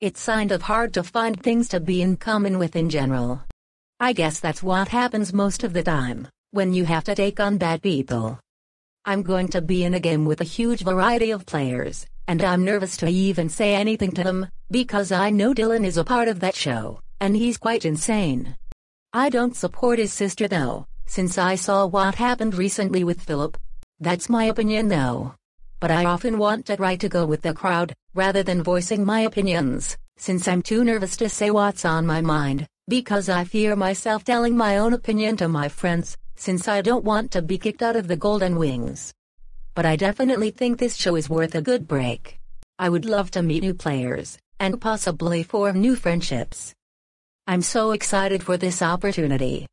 It's kind of hard to find things to be in common with in general. I guess that's what happens most of the time, when you have to take on bad people. I'm going to be in a game with a huge variety of players, and I'm nervous to even say anything to them, because I know Dylan is a part of that show, and he's quite insane. I don't support his sister though, since I saw what happened recently with Philip. That's my opinion though. But I often want to try to go with the crowd, rather than voicing my opinions, since I'm too nervous to say what's on my mind, because I fear myself telling my own opinion to my friends, since I don't want to be kicked out of the Golden Wings. But I definitely think this show is worth a good break. I would love to meet new players, and possibly form new friendships. I'm so excited for this opportunity.